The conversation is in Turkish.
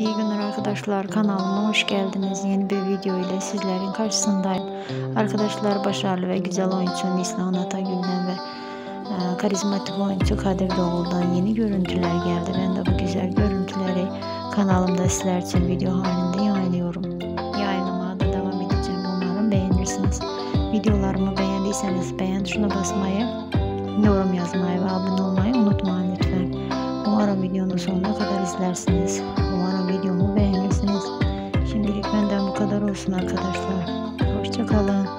İyi günler arkadaşlar kanalıma hoş geldiniz. Yeni bir video ile sizlerin karşısındayım. Arkadaşlar başarılı ve güzel oyuncu Nislan Atagül'den ve e, karizmatik oyuncu Kadir Doğul'dan yeni görüntüler geldi. Ben de bu güzel görüntüleri kanalımda sizler için video halinde yayınlıyorum. Yayınlamaya da devam edeceğim. Umarım beğenirsiniz. Videolarımı beğendiyseniz beğen tuşuna basmayı, yorum yazmayı ve abone olmayı unutmayın lütfen. Umarım videonun sonuna kadar izlersiniz. Arkadaşlar. Hoşçakalın.